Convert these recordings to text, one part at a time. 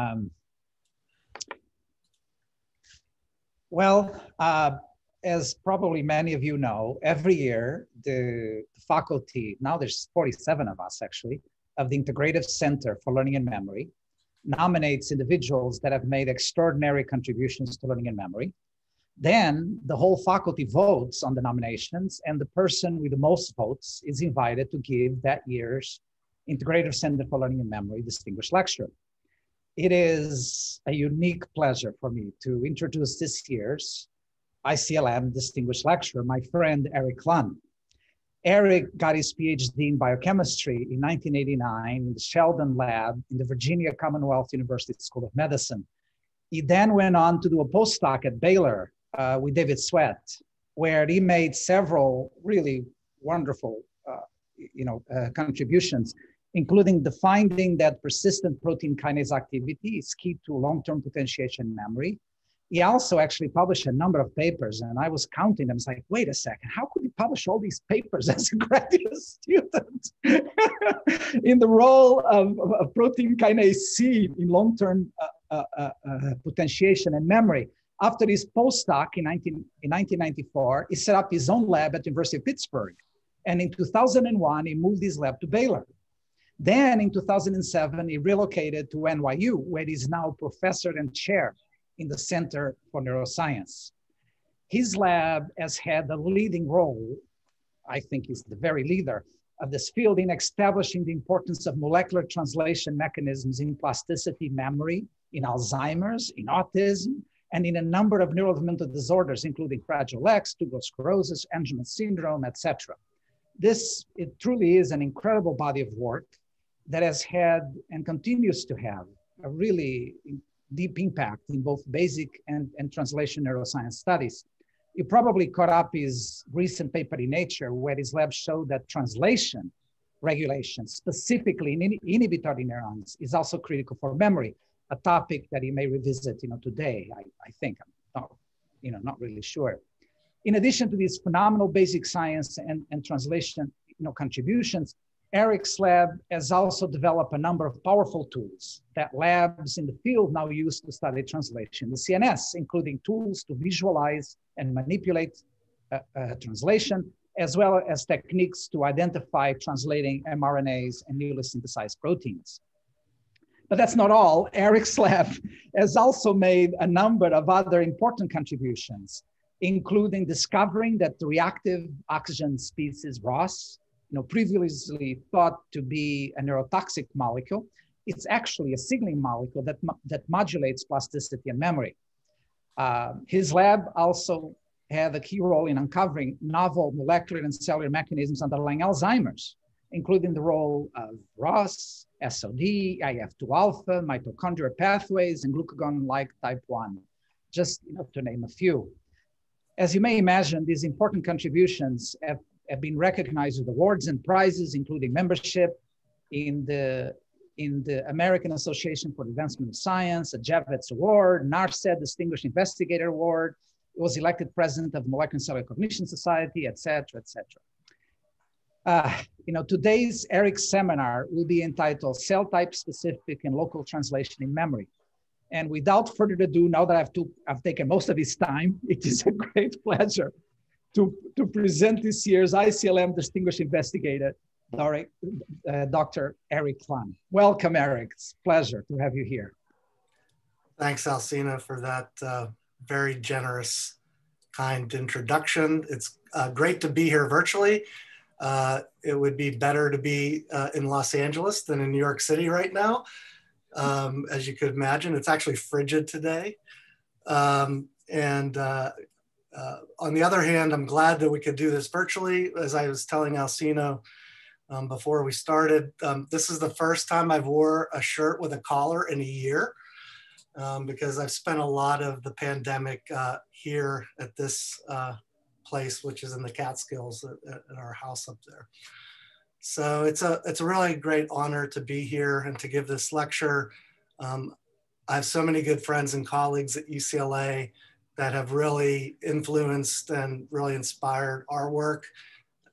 Um, well, uh, as probably many of you know, every year the faculty, now there's 47 of us actually, of the Integrative Center for Learning and Memory, nominates individuals that have made extraordinary contributions to learning and memory. Then the whole faculty votes on the nominations, and the person with the most votes is invited to give that year's Integrative Center for Learning and Memory Distinguished Lecture. It is a unique pleasure for me to introduce this year's ICLM Distinguished Lecturer, my friend Eric Klun. Eric got his PhD in biochemistry in 1989 in the Sheldon Lab in the Virginia Commonwealth University School of Medicine. He then went on to do a postdoc at Baylor uh, with David Sweat, where he made several really wonderful, uh, you know, uh, contributions, including the finding that persistent protein kinase activity is key to long-term potentiation memory. He also actually published a number of papers, and I was counting them. It's like, wait a second, how could he publish all these papers as a graduate student in the role of, of, protein kinase C in long-term uh, uh, uh, potentiation and memory? After his postdoc in, 19, in 1994, he set up his own lab at University of Pittsburgh. And in 2001, he moved his lab to Baylor. Then in 2007, he relocated to NYU, where he's now professor and chair in the Center for Neuroscience. His lab has had a leading role, I think he's the very leader of this field in establishing the importance of molecular translation mechanisms in plasticity memory, in Alzheimer's, in autism, and in a number of neurodevelopmental disorders, including Fragile X, tuberous sclerosis, Angelman syndrome, etc. This, it truly is an incredible body of work that has had and continues to have a really deep impact in both basic and, and translation neuroscience studies. You probably caught up his recent paper in Nature, where his lab showed that translation regulation, specifically in inhibitory neurons, is also critical for memory a topic that he may revisit, you know, today. I, I think I'm not, you know, not really sure. In addition to these phenomenal basic science and, and translation, you know, contributions, Eric's lab has also developed a number of powerful tools that labs in the field now use to study translation, in the CNS, including tools to visualize and manipulate uh, uh, translation, as well as techniques to identify translating mRNAs and newly synthesized proteins. But that's not all. Eric's lab has also made a number of other important contributions, including discovering that the reactive oxygen species ROS, you know, previously thought to be a neurotoxic molecule, it's actually a signaling molecule that, that modulates plasticity and memory. Uh, his lab also had a key role in uncovering novel molecular and cellular mechanisms underlying Alzheimer's, including the role of ROS, SOD, IF2 alpha, mitochondrial pathways, and glucagon-like type 1, just you know, to name a few. As you may imagine, these important contributions have, have been recognized with awards and prizes, including membership in the, in the American Association for Advancement of Science, a Javits Award, NARCET Distinguished Investigator Award, it was elected president of the Molecular Cellular Cognition Society, et cetera, et cetera. Uh, you know, today's ERIC seminar will be entitled Cell Type Specific and Local Translation in Memory. And without further ado, now that I've, to, I've taken most of his time, it is a great pleasure to, to present this year's ICLM Distinguished Investigator, uh, Dr. Eric Klun. Welcome, Eric. It's a pleasure to have you here. Thanks, Alcina, for that uh, very generous, kind introduction. It's uh, great to be here virtually uh, it would be better to be uh, in Los Angeles than in New York City right now. Um, as you could imagine, it's actually frigid today. Um, and uh, uh on the other hand, I'm glad that we could do this virtually. As I was telling Alcino um, before we started, um, this is the first time I've wore a shirt with a collar in a year. Um, because I've spent a lot of the pandemic uh, here at this uh, place, which is in the Catskills at, at our house up there. So it's a, it's a really great honor to be here and to give this lecture. Um, I have so many good friends and colleagues at UCLA that have really influenced and really inspired our work,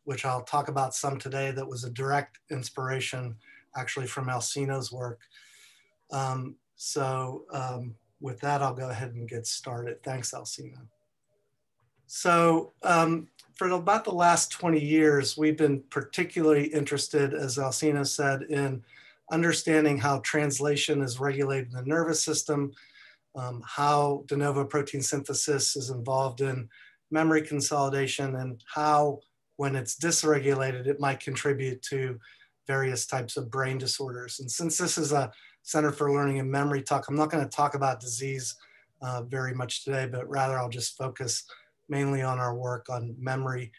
which I'll talk about some today that was a direct inspiration actually from Alcino's work. Um, So um, with that, I'll go ahead and get started. Thanks, Alcino. So um, for about the last 20 years, we've been particularly interested, as Alcina said, in understanding how translation is regulated in the nervous system, um, how de novo protein synthesis is involved in memory consolidation, and how, when it's dysregulated, it might contribute to various types of brain disorders. And since this is a Center for Learning and Memory talk, I'm not going to talk about disease uh, very much today, but rather I'll just focus mainly on our work on memory.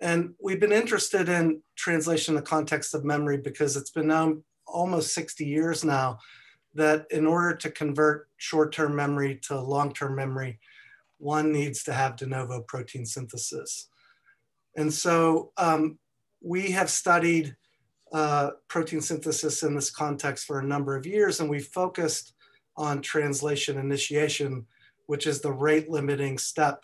And we've been interested in translation in the context of memory because it's been known almost 60 years now that in order to convert short-term memory to long-term memory, one needs to have de novo protein synthesis. And so um, we have studied uh, protein synthesis in this context for a number of years, and we focused on translation initiation, which is the rate limiting step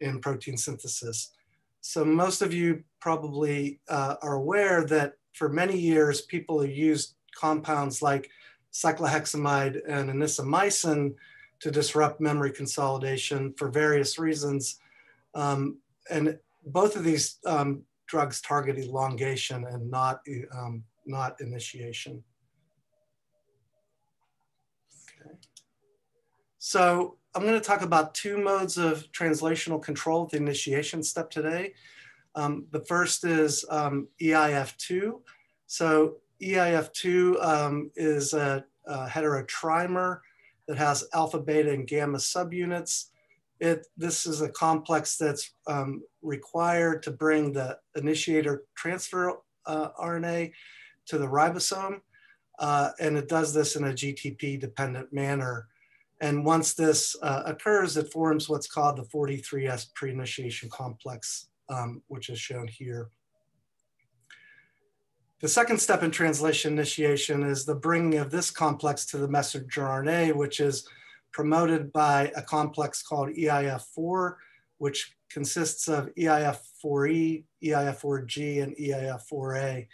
in protein synthesis. So most of you probably uh, are aware that for many years, people have used compounds like cyclohexamide and anisomycin to disrupt memory consolidation for various reasons. Um, and both of these um, drugs target elongation and not, um, not initiation. Okay. So I'm going to talk about two modes of translational control at the initiation step today. Um, the first is um, EIF2. So EIF2 um, is a, a, heterotrimer that has alpha, beta, and gamma subunits. It, this is a complex that's um, required to bring the initiator transfer uh, RNA to the ribosome. Uh, and it does this in a GTP dependent manner. And once this uh, occurs, it forms what's called the 43S pre-initiation complex, um, which is shown here. The second step in translation initiation is the bringing of this complex to the messenger RNA, which is promoted by a complex called EIF4, which consists of EIF4E, EIF4G, and EIF4A.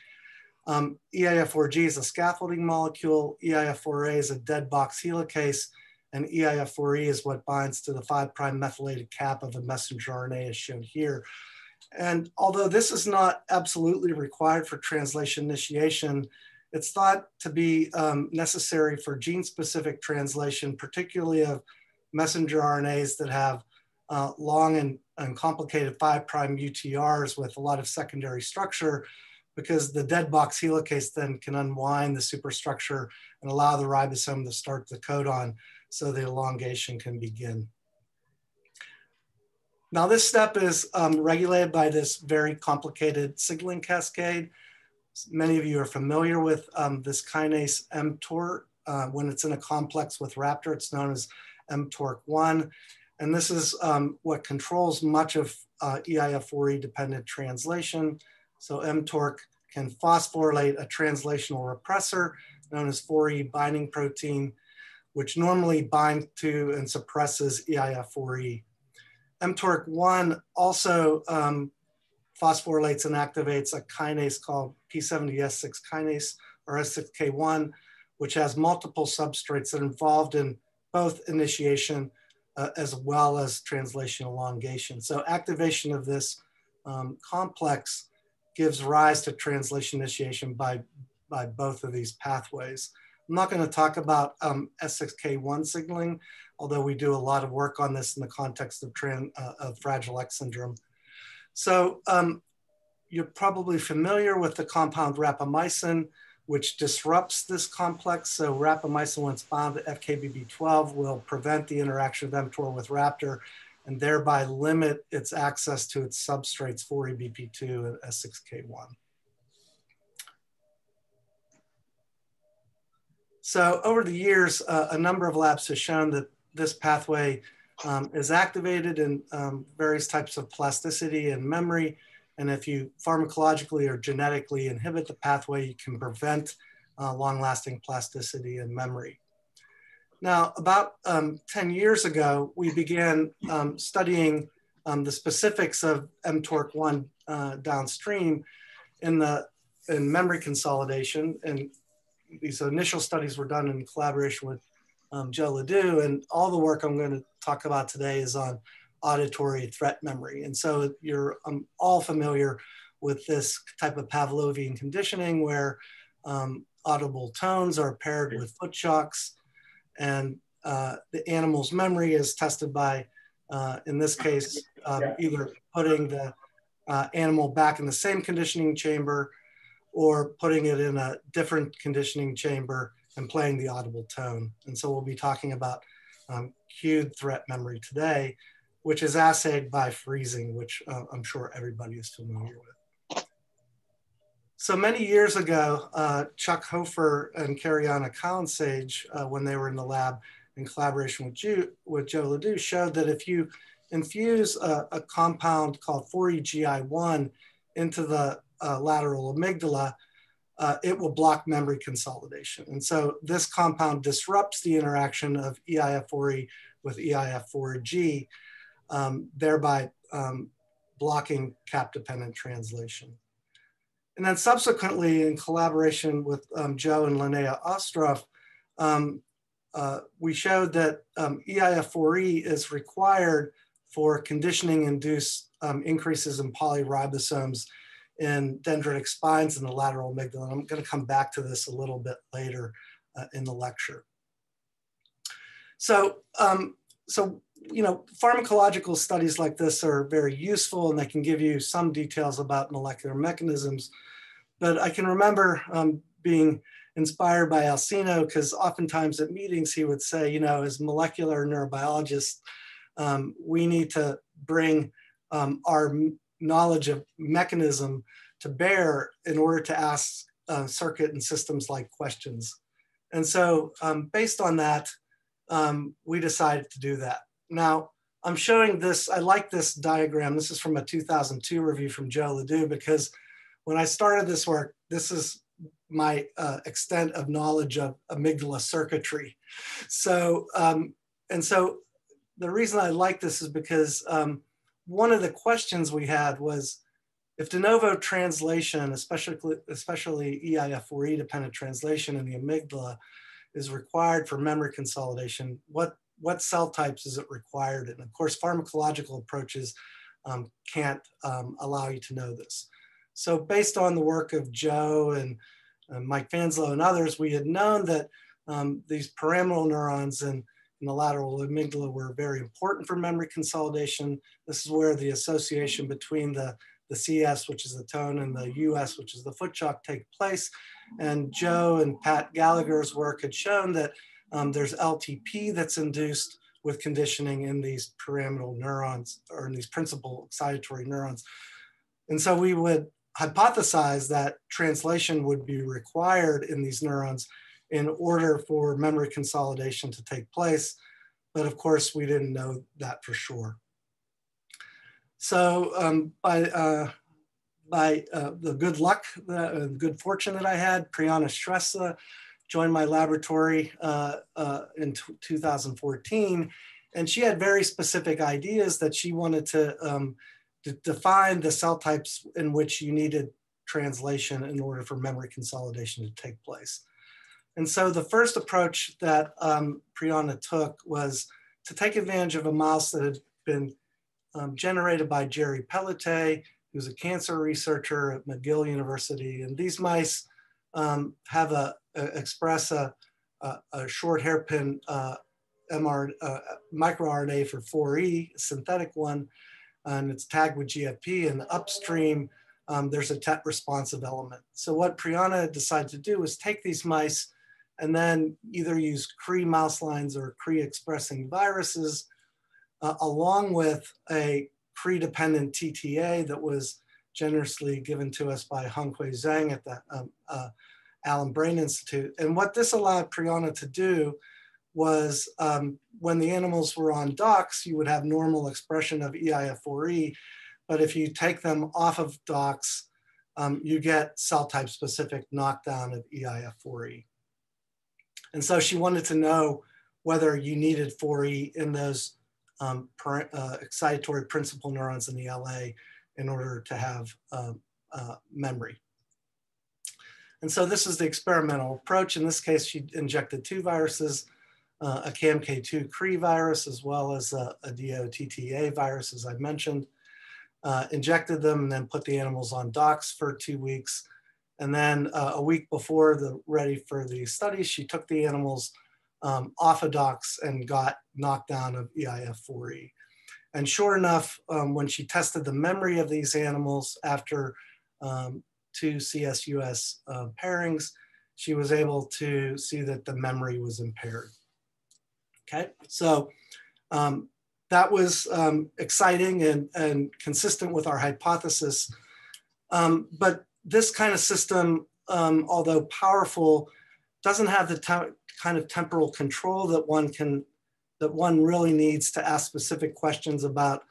Um, EIF4G is a scaffolding molecule, EIF4A is a dead box helicase, and EIF4E is what binds to the 5' methylated cap of the messenger RNA as shown here. And although this is not absolutely required for translation initiation, it's thought to be um, necessary for gene-specific translation, particularly of messenger RNAs that have uh, long and, and complicated 5' UTRs with a lot of secondary structure, because the dead box helicase then can unwind the superstructure and allow the ribosome to start the codon so the elongation can begin. Now this step is um, regulated by this very complicated signaling cascade. Many of you are familiar with um, this kinase mTOR. Uh, when it's in a complex with Raptor, it's known as mTORC1. And this is um, what controls much of uh, EIF4E dependent translation. So mTORC can phosphorylate a translational repressor known as 4E binding protein, which normally binds to and suppresses EIF4E mTORC1 also um, phosphorylates and activates a kinase called P70S6 kinase or S6K1, which has multiple substrates that are involved in both initiation uh, as well as translation elongation. So activation of this um, complex gives rise to translation initiation by, by both of these pathways. I'm not going to talk about um, S6K1 signaling, although we do a lot of work on this in the context of, uh, of Fragile X syndrome. So um, you're probably familiar with the compound rapamycin, which disrupts this complex. So rapamycin, it's bound to FKBP12, will prevent the interaction of mTOR with Raptor and thereby limit its access to its substrates 4EBP2 and S6K1. So over the years, uh, a number of labs have shown that this pathway um, is activated in um, various types of plasticity and memory. And if you pharmacologically or genetically inhibit the pathway, you can prevent uh, long-lasting plasticity and memory. Now, about um, 10 years ago, we began um, studying um, the specifics of mTORC1 uh, downstream in the in memory consolidation. And these initial studies were done in collaboration with um, Joe Ledoux, and all the work I'm going to talk about today is on auditory threat memory. And so you're um, all familiar with this type of Pavlovian conditioning where um, audible tones are paired with foot shocks and uh, the animal's memory is tested by, uh, in this case, um, either putting the uh, animal back in the same conditioning chamber or putting it in a different conditioning chamber and playing the audible tone. And so we'll be talking about um, cued threat memory today, which is assayed by freezing, which uh, I'm sure everybody is familiar with. So many years ago, uh, Chuck Hofer and Kariana Collinsage, uh, when they were in the lab in collaboration with, Ju with Joe Ledoux, showed that if you infuse a, a compound called 4EGI1 into the uh, lateral amygdala, uh, it will block memory consolidation. And so this compound disrupts the interaction of EIF4E with EIF4G, um, thereby um, blocking cap-dependent translation. And then subsequently, in collaboration with um, Joe and Linnea Ostroff, um, uh, we showed that um, EIF4E is required for conditioning induced um, increases in polyribosomes in dendritic spines and the lateral amygdala. And I'm going to come back to this a little bit later uh, in the lecture. So, um, so you know, pharmacological studies like this are very useful and they can give you some details about molecular mechanisms. But I can remember um, being inspired by Alcino because oftentimes at meetings he would say, you know, as molecular neurobiologists, um, we need to bring um, our knowledge of mechanism to bear in order to ask uh, circuit and systems like questions. And so um, based on that, um, we decided to do that. Now, I'm showing this, I like this diagram. This is from a 2002 review from Joe Ledoux because when I started this work, this is my uh, extent of knowledge of amygdala circuitry. So, um, and so the reason I like this is because um, one of the questions we had was if de novo translation, especially, especially EIF4E dependent translation in the amygdala is required for memory consolidation, what, what cell types is it required? And of course, pharmacological approaches um, can't um, allow you to know this. So based on the work of Joe and uh, Mike Fanslow and others, we had known that um, these pyramidal neurons and in the lateral amygdala were very important for memory consolidation. This is where the association between the, the CS, which is the tone, and the US, which is the foot shock, take place. And Joe and Pat Gallagher's work had shown that um, there's LTP that's induced with conditioning in these pyramidal neurons or in these principal excitatory neurons. And so we would hypothesize that translation would be required in these neurons in order for memory consolidation to take place. But of course, we didn't know that for sure. So um, by, uh, by uh, the good luck, uh, the good fortune that I had, Priyana Shrestha joined my laboratory uh, uh, in 2014. And she had very specific ideas that she wanted to, um, to define the cell types in which you needed translation in order for memory consolidation to take place. And so the first approach that um, Priyana took was to take advantage of a mouse that had been um, generated by Jerry Pelletier, who's a cancer researcher at McGill University. And these mice um, have a, a, express a, a, a, short hairpin uh, mRNA, uh, microRNA for 4E, a synthetic one, and it's tagged with GFP. And upstream, um, there's a TET responsive element. So what Priyana decided to do was take these mice and then either use Cre mouse lines or Cre expressing viruses, uh, along with a Cre dependent TTA that was generously given to us by Honghui Zhang at the um, uh, Allen Brain Institute. And what this allowed Priyana to do was um, when the animals were on docks, you would have normal expression of EIF4E, but if you take them off of docks, um, you get cell type specific knockdown of EIF4E. And so she wanted to know whether you needed 4E in those um, uh, excitatory principal neurons in the LA in order to have um, uh, memory. And so this is the experimental approach. In this case, she injected two viruses, uh, a CAMK2 CRE virus as well as a, a DOTTA virus, as I mentioned. Uh, injected them and then put the animals on docks for two weeks. And then uh, a week before the ready for the study, she took the animals um, off of docks and got knockdown of EIF4E. And sure enough, um, when she tested the memory of these animals after um, two CSUS uh, pairings, she was able to see that the memory was impaired. Okay, so um, that was um, exciting and, and consistent with our hypothesis. Um, but this kind of system, um, although powerful, doesn't have the kind of temporal control that one can, that one really needs to ask specific questions about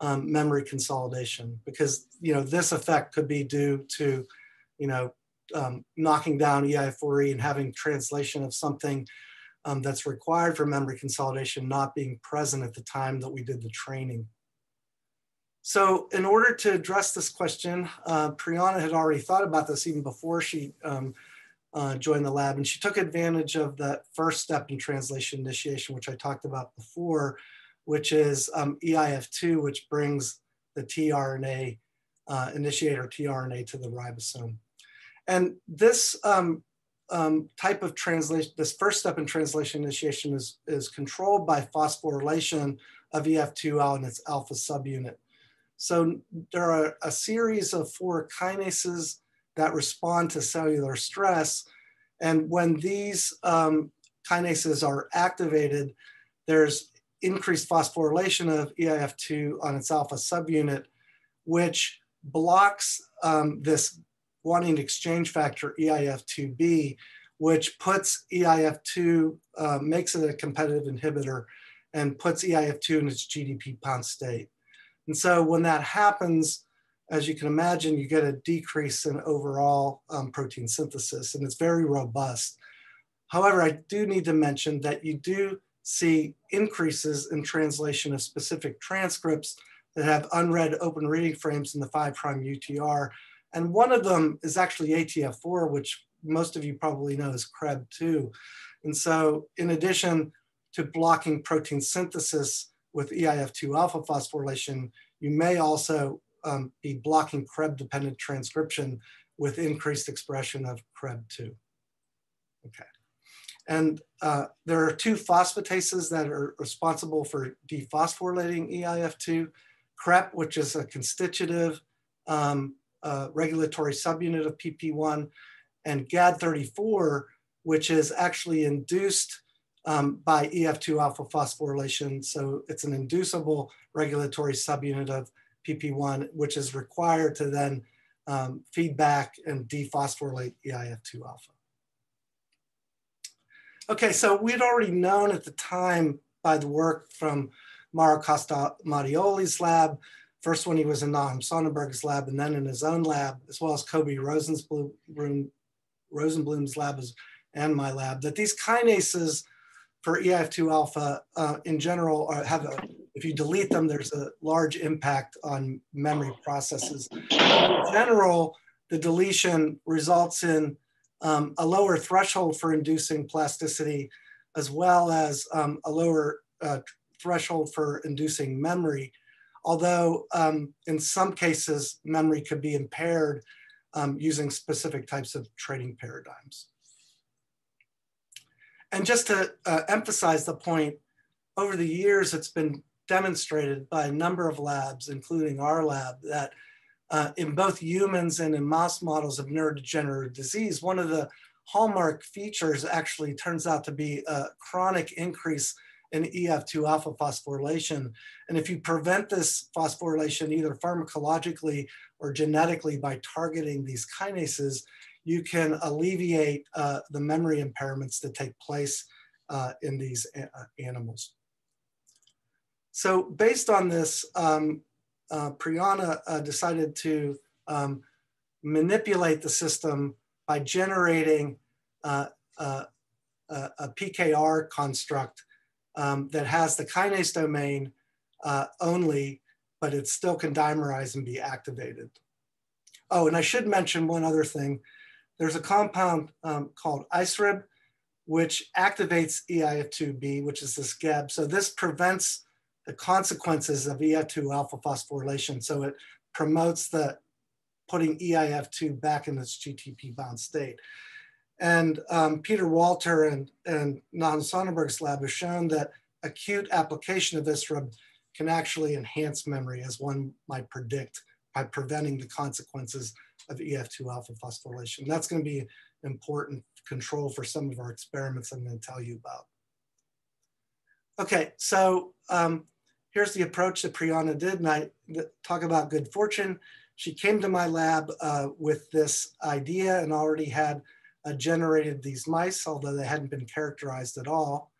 um, memory consolidation because you know this effect could be due to you know um, knocking down EI4E and having translation of something um, that's required for memory consolidation not being present at the time that we did the training. So in order to address this question, uh, Priyana had already thought about this even before she um, uh, joined the lab and she took advantage of that first step in translation initiation, which I talked about before, which is um, EIF2, which brings the tRNA, uh, initiator tRNA to the ribosome. And this um, um, type of translation, this first step in translation initiation is, is controlled by phosphorylation of EF2 and its alpha subunit. So there are a series of four kinases that respond to cellular stress. And when these um, kinases are activated, there's increased phosphorylation of EIF2 on its alpha subunit, which blocks um, this guanine exchange factor EIF2B, which puts EIF2, uh, makes it a competitive inhibitor and puts EIF2 in its GDP pound state. And so when that happens, as you can imagine, you get a decrease in overall um, protein synthesis and it's very robust. However, I do need to mention that you do see increases in translation of specific transcripts that have unread open reading frames in the 5' UTR and one of them is actually ATF4, which most of you probably know is CREB2. And so in addition to blocking protein synthesis with EIF2 alpha phosphorylation, you may also um, be blocking CREB-dependent transcription with increased expression of CREB2. Okay. And uh, there are two phosphatases that are responsible for dephosphorylating EIF2. CREP, which is a constitutive um, uh, regulatory subunit of PP1, and GAD34, which is actually induced um, by EF2 alpha phosphorylation. So it's an inducible regulatory subunit of PP1, which is required to then um, feedback and dephosphorylate EIF2 alpha. Okay, so we'd already known at the time by the work from Mauro Castamarioli's lab First when he was in Nahum Sonnenberg's lab and then in his own lab, as well as Kobe Rosenblum, Rosenblum's lab and my lab, that these kinases for EIF2 alpha uh, in general are, have a, if you delete them, there's a large impact on memory processes. In general, the deletion results in um, a lower threshold for inducing plasticity, as well as um, a lower uh, threshold for inducing memory although um, in some cases, memory could be impaired um, using specific types of trading paradigms. And just to uh, emphasize the point, over the years, it's been demonstrated by a number of labs, including our lab, that uh, in both humans and in mouse models of neurodegenerative disease, one of the hallmark features actually turns out to be a chronic increase in EF2 alpha phosphorylation. And if you prevent this phosphorylation either pharmacologically or genetically by targeting these kinases, you can alleviate uh, the memory impairments that take place uh, in these uh, animals. So based on this, um, uh, Priyana uh, decided to um, manipulate the system by generating uh, a PKR construct um, that has the kinase domain only, but it still can dimerize and be activated. Oh, and I should mention one other thing. There's a compound um, called IceRib which activates EIF2B, which is this GAB. So this prevents the consequences of EIF2 alpha phosphorylation. So it promotes the putting EIF2 back in its GTP bound state. And um, Peter Walter and, and Nan Sonnenberg's lab have shown that acute application of ISRIB can actually enhance memory as one might predict by preventing the consequences of EF2 alpha phosphorylation. That's gonna be an important control for some of our experiments I'm gonna tell you about. Okay, so um, here's the approach that Priyana did, and I talk about good fortune. She came to my lab uh, with this idea and already had uh, generated these mice, although they hadn't been characterized at all.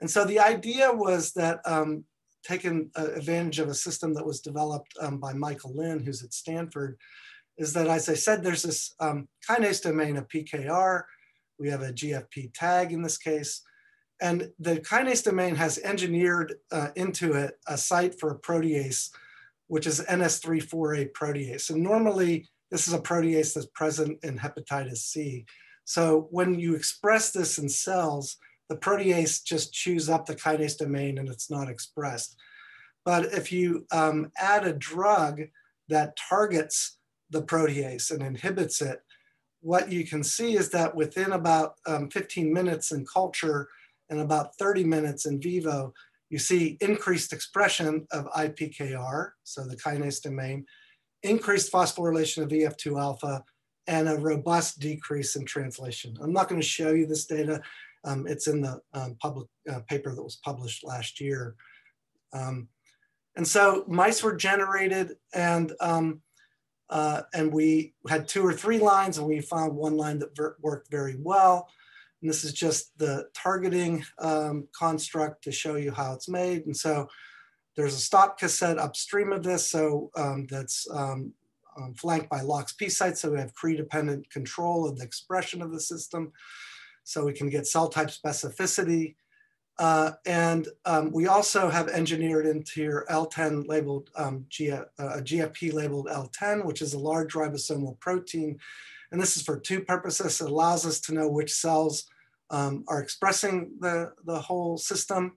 And so the idea was that um, taking uh, advantage of a system that was developed um, by Michael Lin, who's at Stanford, is that, as I said, there's this um, kinase domain of PKR. We have a GFP tag in this case. And the kinase domain has engineered uh, into it a site for a protease, which is NS34A protease. And normally, this is a protease that's present in hepatitis C. So when you express this in cells, the protease just chews up the kinase domain and it's not expressed. But if you um, add a drug that targets the protease and inhibits it, what you can see is that within about um, 15 minutes in culture and about 30 minutes in vivo, you see increased expression of IPKR, so the kinase domain, increased phosphorylation of EF2 alpha, and a robust decrease in translation. I'm not going to show you this data. Um, it's in the um, public uh, paper that was published last year. Um, and so mice were generated and um, uh, and we had two or three lines and we found one line that ver worked very well. And this is just the targeting um, construct to show you how it's made. And so there's a stop cassette upstream of this. So um, that's um, um flanked by LOXP sites. So we have Cre-dependent control of the expression of the system. So we can get cell type specificity. Uh, and um, we also have engineered into your L10 labeled, um, uh, GFP labeled L10, which is a large ribosomal protein. And this is for two purposes. It allows us to know which cells um, are expressing the, the whole system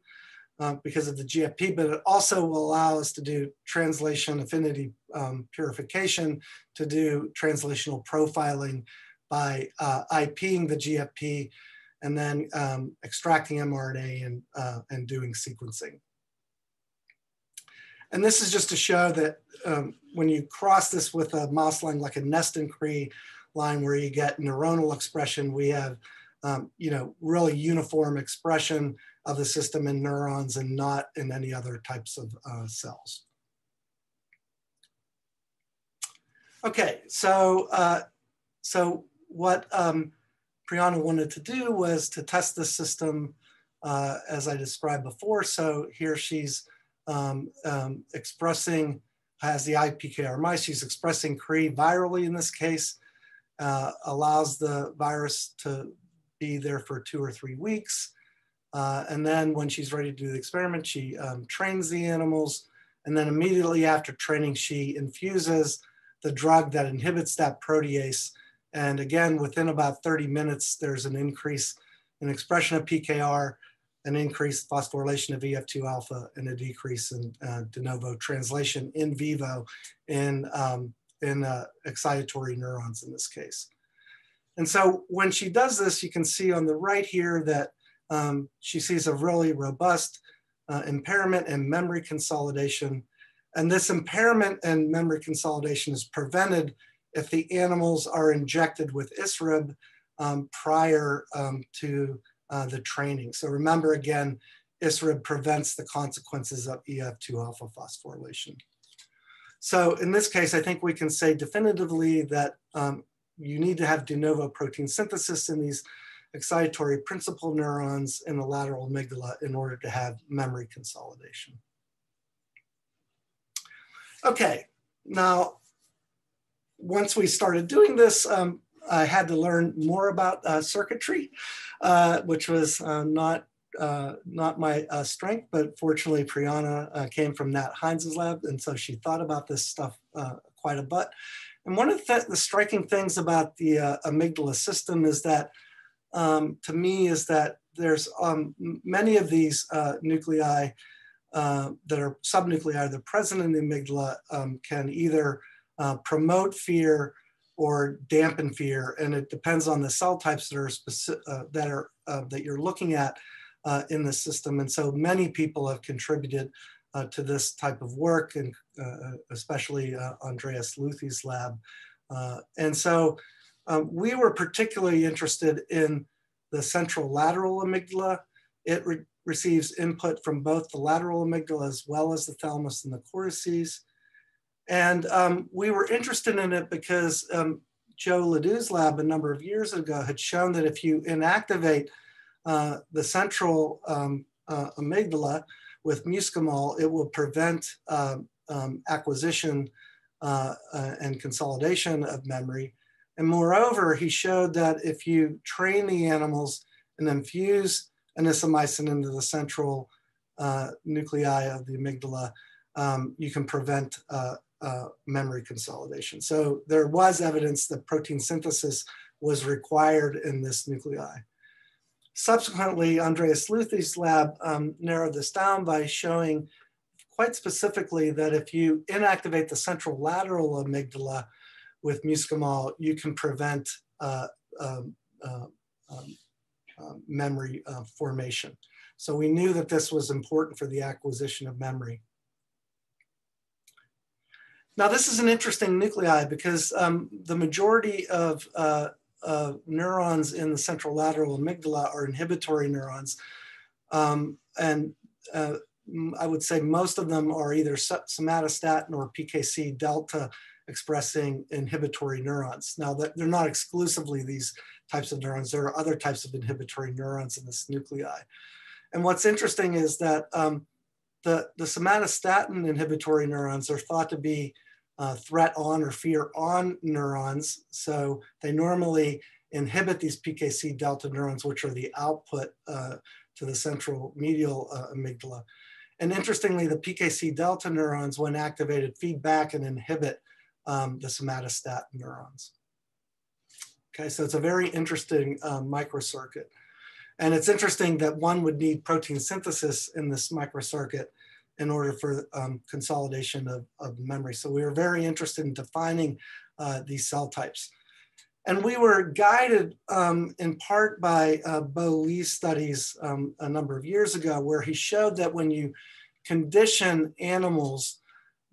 uh, because of the GFP, but it also will allow us to do translation affinity um, purification, to do translational profiling by uh, IPing the GFP and then um, extracting mRNA and, uh, and doing sequencing. And this is just to show that um, when you cross this with a mouse line, like a nestin Cree line where you get neuronal expression, we have, um, you know, really uniform expression of the system in neurons and not in any other types of uh, cells. Okay, so, uh, so what um, Priyana wanted to do was to test the system uh, as I described before. So here she's um, um, expressing, has the IPKR mice, she's expressing Cree virally in this case, uh, allows the virus to be there for two or three weeks. Uh, and then when she's ready to do the experiment, she um, trains the animals. And then immediately after training, she infuses the drug that inhibits that protease and again, within about 30 minutes, there's an increase in expression of PKR, an increased phosphorylation of EF2 alpha, and a decrease in uh, de novo translation in vivo in, um, in uh, excitatory neurons in this case. And so when she does this, you can see on the right here that um, she sees a really robust uh, impairment and memory consolidation. And this impairment and memory consolidation is prevented if the animals are injected with ISRIB um, prior um, to uh, the training. So remember again, ISRIB prevents the consequences of EF2 alpha phosphorylation. So in this case, I think we can say definitively that um, you need to have de novo protein synthesis in these excitatory principal neurons in the lateral amygdala in order to have memory consolidation. Okay, now once we started doing this, um, I had to learn more about uh, circuitry, uh, which was uh, not uh, not my uh, strength, but fortunately Priyana uh, came from Nat Heinz's lab, and so she thought about this stuff quite a bit. And one of the, the striking things about the amygdala system is that um, to me is that there's um, many of these nuclei that are subnuclei that are present in the amygdala um, can either uh, promote fear or dampen fear, and it depends on the cell types that are specific, uh, that are uh, that you're looking at uh, in the system. And so many people have contributed to this type of work, and especially Andreas Luthi's lab. and so um, we were particularly interested in the central lateral amygdala. It re receives input from both the lateral amygdala as well as the thalamus and the cortices. And um, we were interested in it because um, Joe Ledoux's lab a number of years ago had shown that if you inactivate uh, the central um, uh, amygdala with muscimol, it will prevent um, um, acquisition uh, uh, and consolidation of memory. And moreover, he showed that if you train the animals and infuse anisomycin into the central uh, nuclei of the amygdala, um, you can prevent uh, uh, memory consolidation. So there was evidence that protein synthesis was required in this nuclei. Subsequently, Andreas Luethi's lab um, narrowed this down by showing quite specifically that if you inactivate the central lateral amygdala, with muscimol, you can prevent uh, um, uh, um, um, memory uh, formation. So we knew that this was important for the acquisition of memory. Now this is an interesting nuclei because um, the majority of uh, neurons in the central lateral amygdala are inhibitory neurons. Um, and uh, I would say most of them are either somatostatin or PKC delta expressing inhibitory neurons. Now, that they're not exclusively these types of neurons. There are other types of inhibitory neurons in this nuclei. And what's interesting is that um, the, the somatostatin inhibitory neurons are thought to be uh, threat on or fear on neurons. So they normally inhibit these PKC delta neurons, which are the output uh, to the central medial uh, amygdala. And interestingly, the PKC delta neurons, when activated, feed back and inhibit um, the somatostatin neurons. Okay, so it's a very interesting um, microcircuit. And it's interesting that one would need protein synthesis in this microcircuit in order for um, consolidation of, of, memory. So we were very interested in defining uh, these cell types. And we were guided um, in part by uh, Bo Lee's studies um, a number of years ago, where he showed that when you condition animals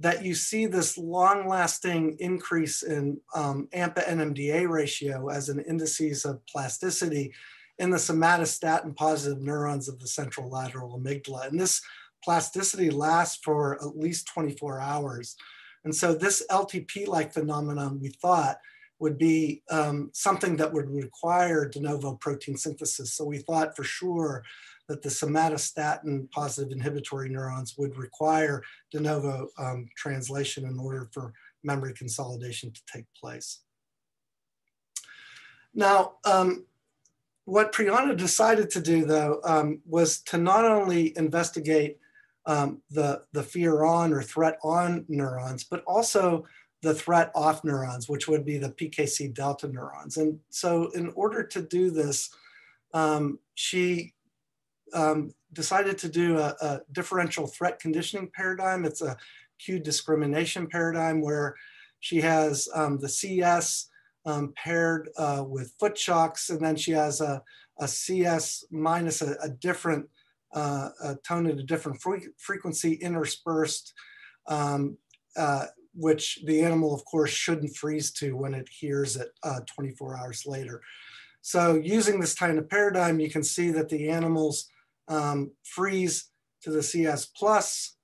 that you see this long lasting increase in um, AMPA NMDA ratio as an indices of plasticity in the somatostatin positive neurons of the central lateral amygdala. And this plasticity lasts for at least 24 hours. And so this LTP-like phenomenon, we thought, would be um, something that would require de novo protein synthesis. So we thought for sure that the somatostatin positive inhibitory neurons would require de novo um, translation in order for memory consolidation to take place. Now, um, what Priyana decided to do though um, was to not only investigate um, the, the fear on or threat on neurons, but also the threat off neurons, which would be the PKC delta neurons. And so in order to do this, um, she um, decided to do a, a, differential threat conditioning paradigm. It's a cue discrimination paradigm where she has um, the CS um, paired uh, with foot shocks, and then she has a, a CS minus a, a different uh, a tone at a different fre frequency interspersed, um, uh, which the animal, of course, shouldn't freeze to when it hears it uh, 24 hours later. So using this kind of paradigm, you can see that the animals um, freeze to the CS plus,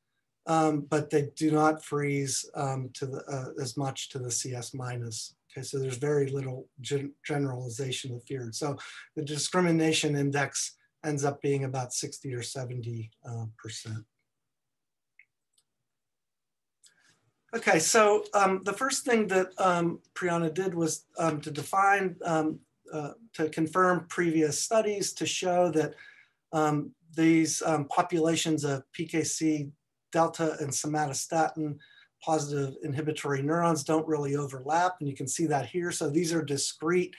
um, but they do not freeze um, to the, uh, as much to the CS minus. Okay, so there's very little gen generalization of fear. So the discrimination index ends up being about 60 or 70 uh, percent. Okay, so um, the first thing that um, Priyana did was um, to define, um, uh, to confirm previous studies to show that um, these um, populations of PKC delta and somatostatin positive inhibitory neurons don't really overlap, and you can see that here. So these are discrete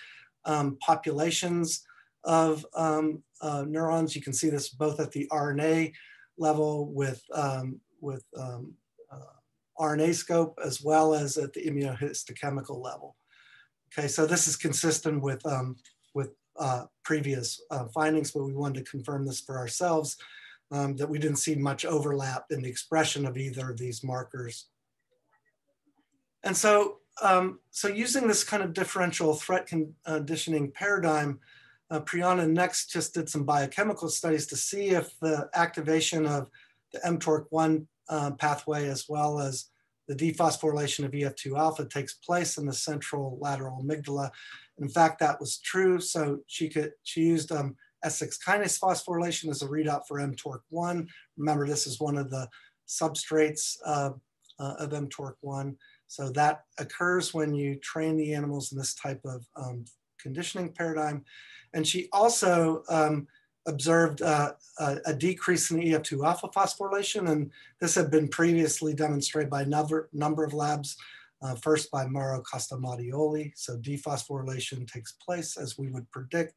populations of um, uh, neurons. You can see this both at the RNA level with, um, with um, uh, RNAscope as well as at the immunohistochemical level. Okay, so this is consistent with, um, with uh, previous uh, findings, but we wanted to confirm this for ourselves, um, that we didn't see much overlap in the expression of either of these markers. And so, um, so using this kind of differential threat conditioning paradigm, uh, Priyana next just did some biochemical studies to see if the activation of the mTORC1 uh, pathway as well as the dephosphorylation of EF2 alpha takes place in the central lateral amygdala. In fact, that was true. So she could she used um, S6 kinase phosphorylation as a readout for mTORC1. Remember, this is one of the substrates uh, uh, of mTORC1. So that occurs when you train the animals in this type of um, conditioning paradigm. And she also um, observed uh, a, a, decrease in EF2 alpha phosphorylation. And this had been previously demonstrated by a number, number of labs, uh, first by Mauro Castamatioli. So dephosphorylation takes place as we would predict.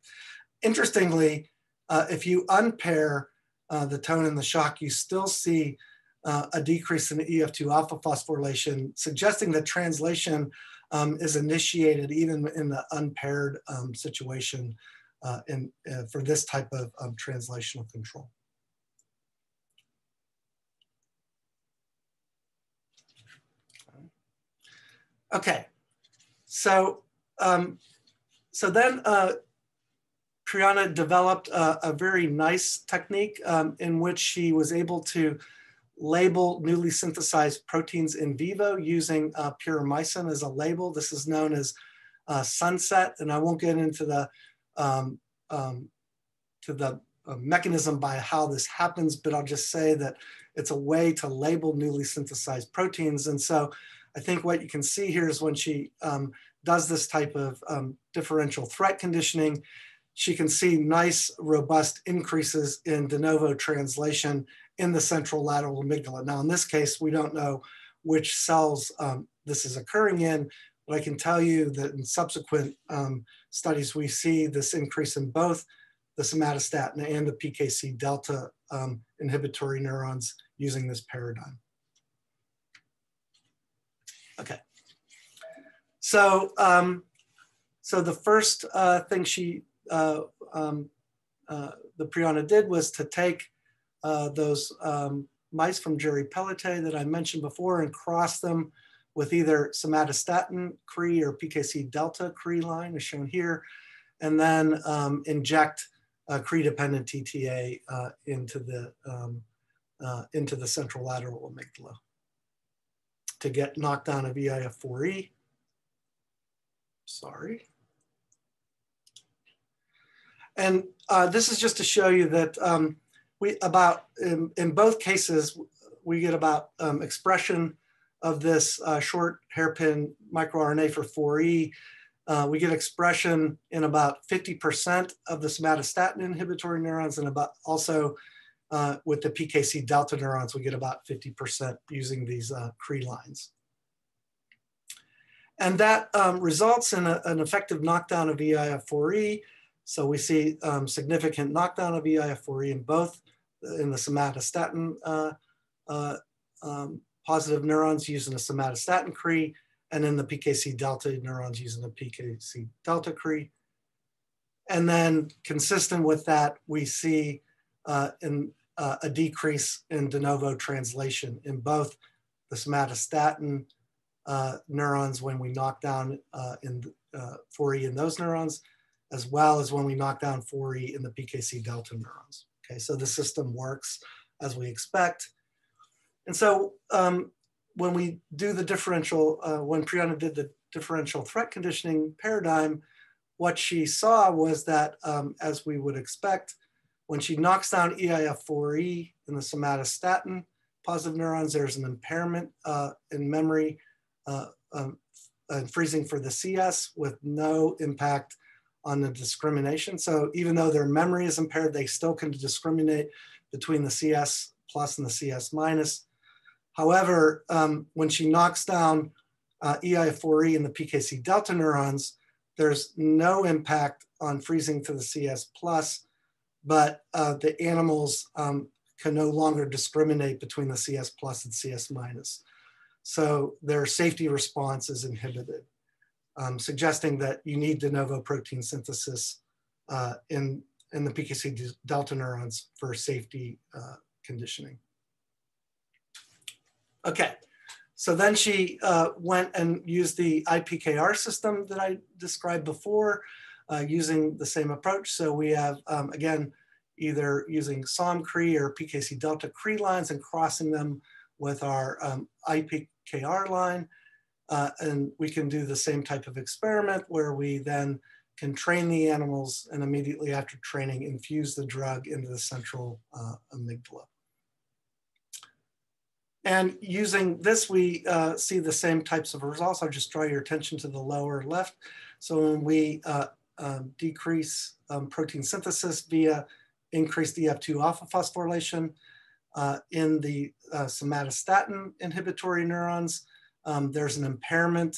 Interestingly, uh, if you unpair uh, the tone and the shock, you still see uh, a decrease in the EF2 alpha phosphorylation, suggesting that translation um, is initiated even in the unpaired um, situation uh, in, uh, for this type of um, translational control. Okay, so um, so then uh, Priyana developed a, a, very nice technique um, in which she was able to label newly synthesized proteins in vivo using uh, puromycin as a label. This is known as uh, sunset, and I won't get into the um, um, to the uh, mechanism by how this happens, but I'll just say that it's a way to label newly synthesized proteins. And so I think what you can see here is when she um, does this type of um, differential threat conditioning, she can see nice, robust increases in de novo translation in the central lateral amygdala. Now, in this case, we don't know which cells um, this is occurring in, but I can tell you that in subsequent um, studies, we see this increase in both the somatostatin and the PKC delta um, inhibitory neurons using this paradigm. Okay. So, um, so the first uh, thing she, uh, um, uh, the Priyana did was to take uh, those um, mice from Jerry Pelletier that I mentioned before and cross them with either somatostatin Cre or PKC delta Cre line as shown here, and then um, inject a Cre-dependent TTA uh, into, the, um, uh, into the central lateral amygdala to get knockdown of EIF4E. Sorry. And uh, this is just to show you that um, we about, in, in, both cases, we get about um, expression of this uh, short hairpin microRNA for 4E, uh, we get expression in about 50% of the somatostatin inhibitory neurons and about also uh, with the PKC delta neurons, we get about 50% using these uh, Cre lines. And that um, results in a, an effective knockdown of EIF4E. So we see um, significant knockdown of EIF4E in both in the somatostatin uh, uh, um, positive neurons using a somatostatin Cre, and then the PKC delta neurons using the PKC delta Cre. And then consistent with that, we see uh, in, uh, a decrease in de novo translation in both the somatostatin uh, neurons when we knock down uh, in 4E uh, in those neurons, as well as when we knock down 4E in the PKC delta neurons. Okay, so the system works as we expect. And so um, when we do the differential, uh, when Priyana did the differential threat conditioning paradigm, what she saw was that, um, as we would expect, when she knocks down EIF4E in the somatostatin positive neurons, there's an impairment uh, in memory uh, um, and freezing for the CS with no impact on the discrimination. So even though their memory is impaired, they still can discriminate between the CS plus and the CS minus. However, um, when she knocks down uh, EI4E and the PKC delta neurons, there's no impact on freezing to the CS plus, but uh, the animals um, can no longer discriminate between the CS plus and CS minus. So their safety response is inhibited, um, suggesting that you need de novo protein synthesis uh, in, in the PKC delta neurons for safety uh, conditioning. Okay, so then she uh, went and used the IPKR system that I described before, uh, using the same approach. So we have, um, again, either using SOM-CRE or PKC delta CRE lines and crossing them with our um, IPKR line. Uh, and we can do the same type of experiment where we then can train the animals and immediately after training infuse the drug into the central uh, amygdala. And using this, we uh, see the same types of results. I'll just draw your attention to the lower left. So when we uh, um, decrease um, protein synthesis via increased EF2 alpha phosphorylation uh, in the uh, somatostatin inhibitory neurons, um, there's an impairment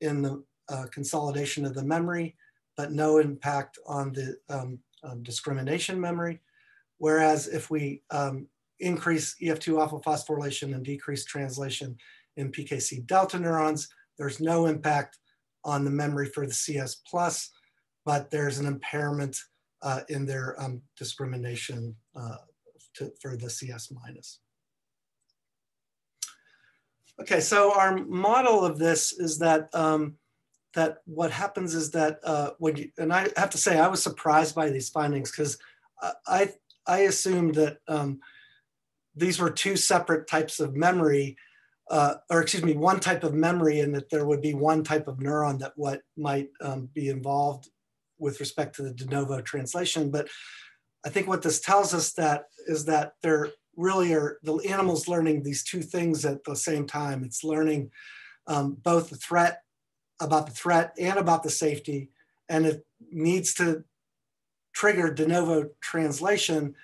in the uh, consolidation of the memory, but no impact on the um, um, discrimination memory. Whereas if we um, increase EF2 alpha phosphorylation and decrease translation in PKC delta neurons. There's no impact on the memory for the CS plus, but there's an impairment uh, in their um, discrimination uh, to, for the CS minus. Okay, so our model of this is that um, that what happens is that uh, when you, and I have to say I was surprised by these findings because I I assumed that um, these were two separate types of memory, uh, or excuse me, one type of memory, and that there would be one type of neuron that what might um, be involved with respect to the de novo translation. But I think what this tells us that is that there really are the animals learning these two things at the same time. It's learning um, both the threat about the threat and about the safety, and it needs to trigger de novo translation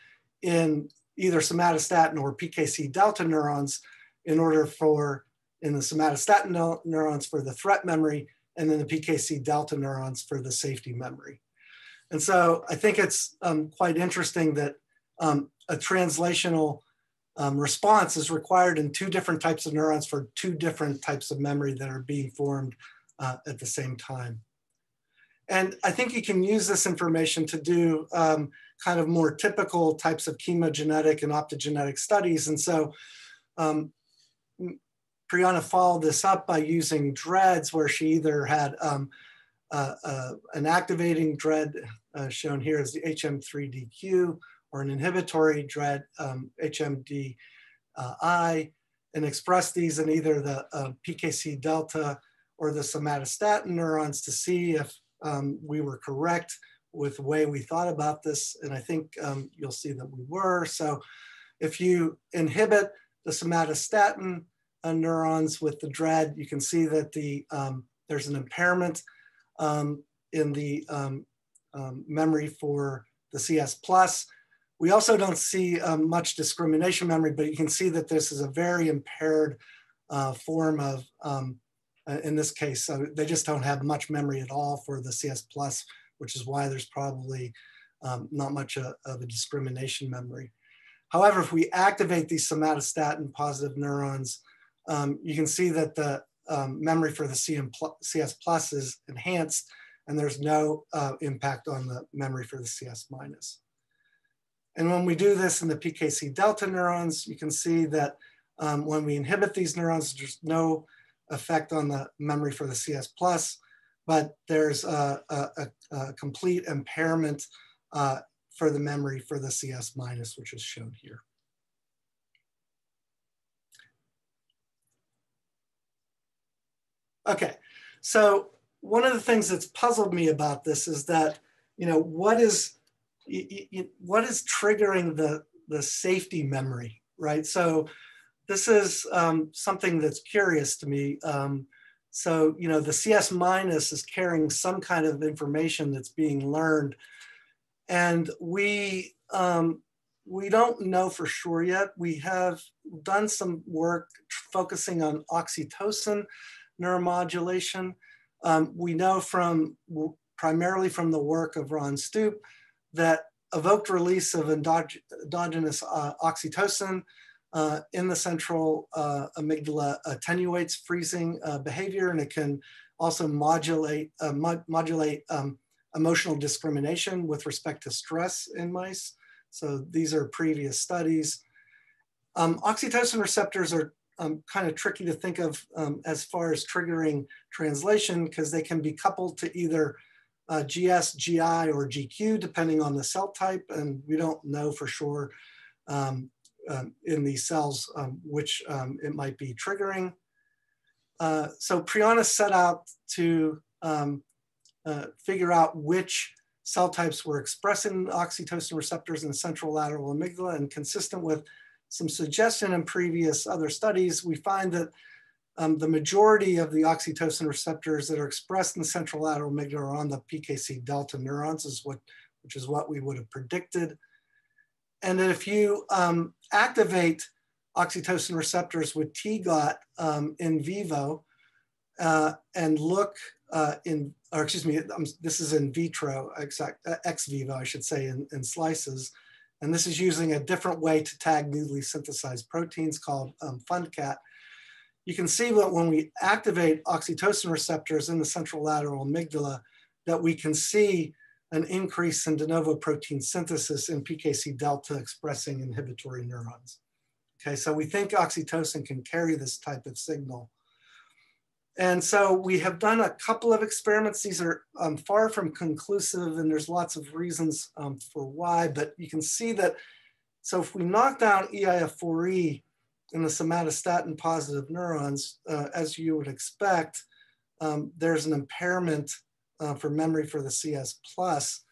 in either somatostatin or PKC delta neurons in order for, in the somatostatin neurons for the threat memory, and then the PKC delta neurons for the safety memory. And so I think it's um, quite interesting that um, a translational um, response is required in two different types of neurons for two different types of memory that are being formed uh, at the same time. And I think you can use this information to do um, kind of more typical types of chemogenetic and optogenetic studies. And so um, Priyana followed this up by using DREADS where she either had um, uh, uh, an activating DREAD uh, shown here as the HM3DQ or an inhibitory DREAD um, HMDI and express these in either the uh, PKC delta or the somatostatin neurons to see if um, we were correct with the way we thought about this. And I think um, you'll see that we were. So if you inhibit the somatostatin uh, neurons with the DREAD, you can see that the um, there's an impairment um, in the um, um, memory for the CS plus. We also don't see um, much discrimination memory, but you can see that this is a very impaired uh, form of, uh, in this case, uh, they just don't have much memory at all for the CS plus which is why there's probably um, not much a, of a discrimination memory. However, if we activate these somatostatin positive neurons, um, you can see that the um, memory for the CM CS plus is enhanced and there's no uh, impact on the memory for the CS minus. And when we do this in the PKC delta neurons, you can see that um, when we inhibit these neurons, there's no effect on the memory for the CS plus, but there's a, a, a complete impairment uh, for the memory for the CS minus, which is shown here. Okay, so one of the things that's puzzled me about this is that, you know, what is, what is triggering the, the safety memory, right? So this is um, something that's curious to me. Um, so, you know, the CS minus is carrying some kind of information that's being learned. And we, um, we don't know for sure yet. We have done some work focusing on oxytocin neuromodulation. um, we know from primarily from the work of Ron Stoop that evoked release of endogenous uh, oxytocin uh, in the central uh, amygdala attenuates freezing uh, behavior and it can also modulate, uh, mod modulate um, emotional discrimination with respect to stress in mice. So these are previous studies. Um, oxytocin receptors are um, kind of tricky to think of um, as far as triggering translation because they can be coupled to either uh, GS, GI, or GQ, depending on the cell type. And we don't know for sure um, um, in these cells um, which um, it might be triggering. Uh, so Prionas set out to um, uh, figure out which cell types were expressing oxytocin receptors in the central lateral amygdala and consistent with some suggestion in previous other studies, we find that um, the majority of the oxytocin receptors that are expressed in the central lateral amygdala are on the PKC delta neurons, is what, which is what we would have predicted. And that if you um, activate oxytocin receptors with TGOT um, in vivo uh, and look uh, in, or excuse me, this is in vitro, exact, uh, ex vivo, I should say, in, in, slices. And this is using a different way to tag newly synthesized proteins called um, FUNCAT. You can see that when we activate oxytocin receptors in the central lateral amygdala, that we can see an increase in de novo protein synthesis in PKC delta expressing inhibitory neurons. Okay, so we think oxytocin can carry this type of signal. And so we have done a couple of experiments. These are um, far from conclusive and there's lots of reasons um, for why, but you can see that, so if we knock down EIF4E in the somatostatin positive neurons, uh, as you would expect, um, there's an impairment uh, for memory for the CS plus.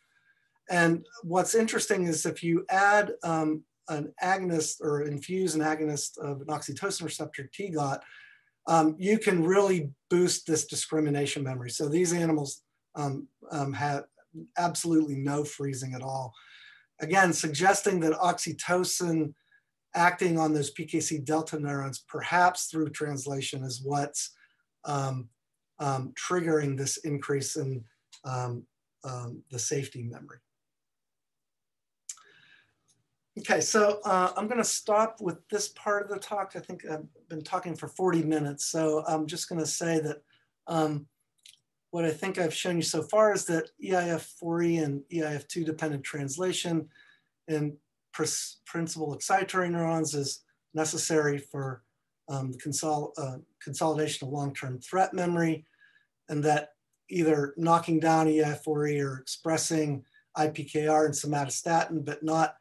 And what's interesting is if you add um, an agonist or infuse an agonist of an oxytocin receptor TGOT, um, you can really boost this discrimination memory. So these animals um, um, have absolutely no freezing at all. Again, suggesting that oxytocin acting on those PKC delta neurons, perhaps through translation, is what's um, um, triggering this increase in um, um, the safety memory. Okay, so uh, I'm gonna stop with this part of the talk. I think I've been talking for 40 minutes, so I'm just gonna say that um, what I think I've shown you so far is that EIF4E and EIF2 dependent translation in principal excitatory neurons is necessary for um, consol uh, consolidation of long-term threat memory and that either knocking down EIF4E or expressing IPKR and somatostatin, but not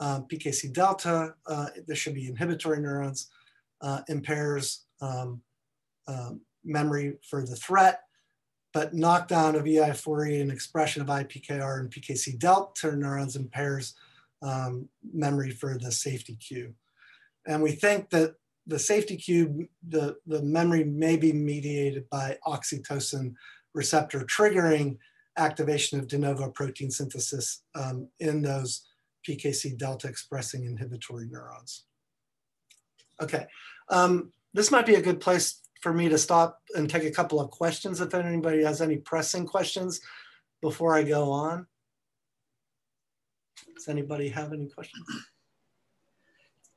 um, PKC delta, uh, there should be inhibitory neurons, uh, impairs um, um, memory for the threat, but knockdown of EI4E and expression of IPKR and PKC delta neurons impairs um, memory for the safety cue. And we think that the safety cue, the, the memory may be mediated by oxytocin receptor triggering activation of de novo protein synthesis um, in those PKC delta expressing inhibitory neurons. Okay, um, this might be a good place for me to stop and take a couple of questions if anybody has any pressing questions before I go on. Does anybody have any questions?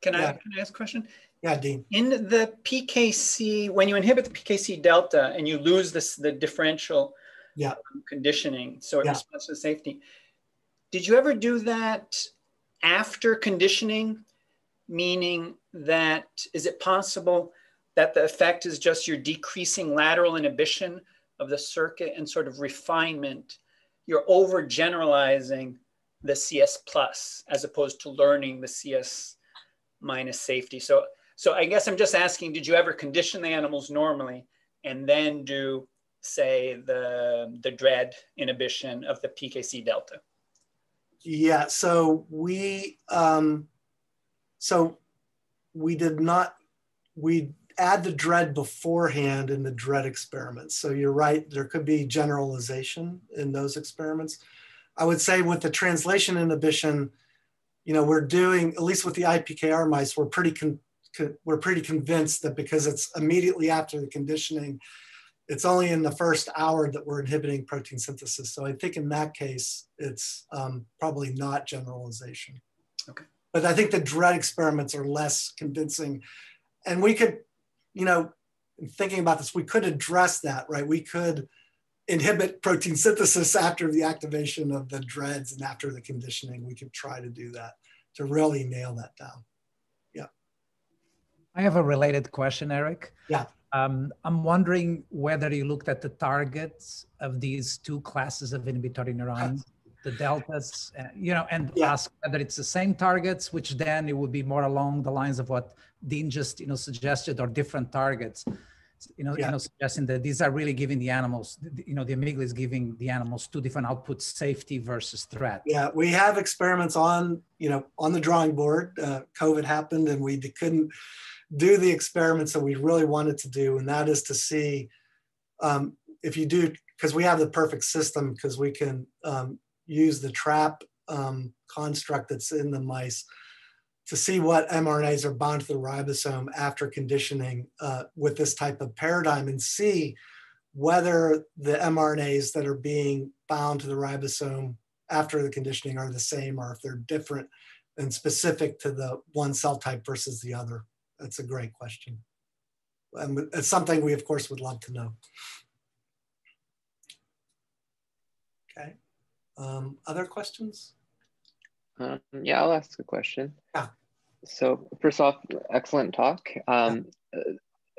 Can I, can I ask a question? Yeah, Dean. In the PKC, when you inhibit the PKC delta and you lose this the differential yeah. Um, conditioning, so it yeah. responds to safety. Did you ever do that after conditioning? Meaning that is it possible that the effect is just your decreasing lateral inhibition of the circuit and sort of refinement? You're overgeneralizing the CS plus as opposed to learning the CS minus safety. So so I guess I'm just asking, did you ever condition the animals normally and then do, say, the, the dread inhibition of the PKC delta? Yeah, so we, um, so we did not, we add the dread beforehand in the dread experiments. So you're right, there could be generalization in those experiments. I would say with the translation inhibition, you know, we're doing, at least with the IPKR mice, we're pretty con we're pretty convinced that because it's immediately after the conditioning, it's only in the first hour that we're inhibiting protein synthesis. So I think in that case, it's um, probably not generalization. Okay. But I think the DREAD experiments are less convincing. And we could, you know, thinking about this, we could address that, right? We could inhibit protein synthesis after the activation of the DREADs and after the conditioning. We could try to do that to really nail that down. Yeah. I have a related question, Eric. Yeah. Um, I'm wondering whether you looked at the targets of these two classes of inhibitory neurons, the deltas, uh, you know, and yeah. ask whether it's the same targets, which then it would be more along the lines of what Dean just, you know, suggested, or different targets. You know, yeah. you know, suggesting that these are really giving the animals, you know, the amygdala is giving the animals two different outputs: safety versus threat. Yeah, we have experiments on, you know, on the drawing board. Uh, COVID happened, and we couldn't do the experiments that we really wanted to do, and that is to see um, if you do, because we have the perfect system, because we can um, use the trap um, construct that's in the mice to see what mRNAs are bound to the ribosome after conditioning uh, with this type of paradigm and see whether the mRNAs that are being bound to the ribosome after the conditioning are the same or if they're different and specific to the one cell type versus the other. That's a great question. And it's something we, of course, would love to know. Okay. Um, other questions? Um, yeah, I'll ask a question. Yeah. So first off, excellent talk. Um, yeah.